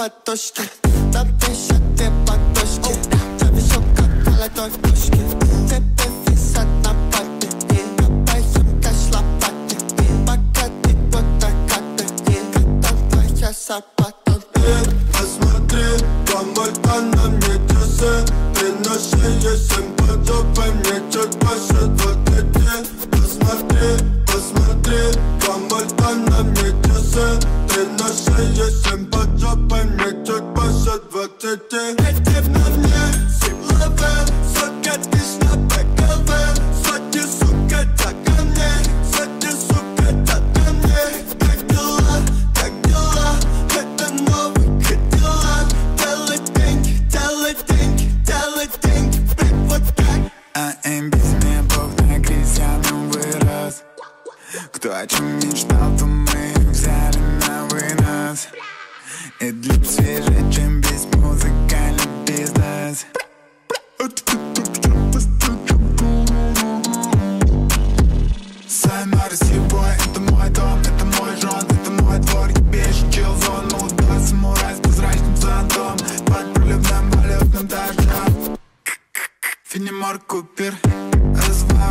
подушке Напишет ты подушки вижу, как молодой пушки Тебе висят на папе. Копаем кэш лопаты Пока ты. Вот накаты Когда твоя сапата Посмотри, помолта на мне Ты на шее семь подобай мне чуть больше двадцати. Посмотри, посмотри, помолта на мне часы Ты на шее семь подобай мне двадцати Эти на мне сипловы Сука, ты ж сука, так ко мне Сотни, сука, так ко мне Как дела, как дела Это новый Кадиллак Делай деньги, делай деньги, делай деньги Блин, вот как А Бог на крестьяном вырос Кто о чем мечтал, то мы Для свежее, чем весь музыкальный бизнес Сайнар Сибой, это мой дом, это мой жен, это мой двор. Ебейший чилзон, молодой самурай с прозрачным зонтом Под проливным валютным дождем Фенимор Купер Разворот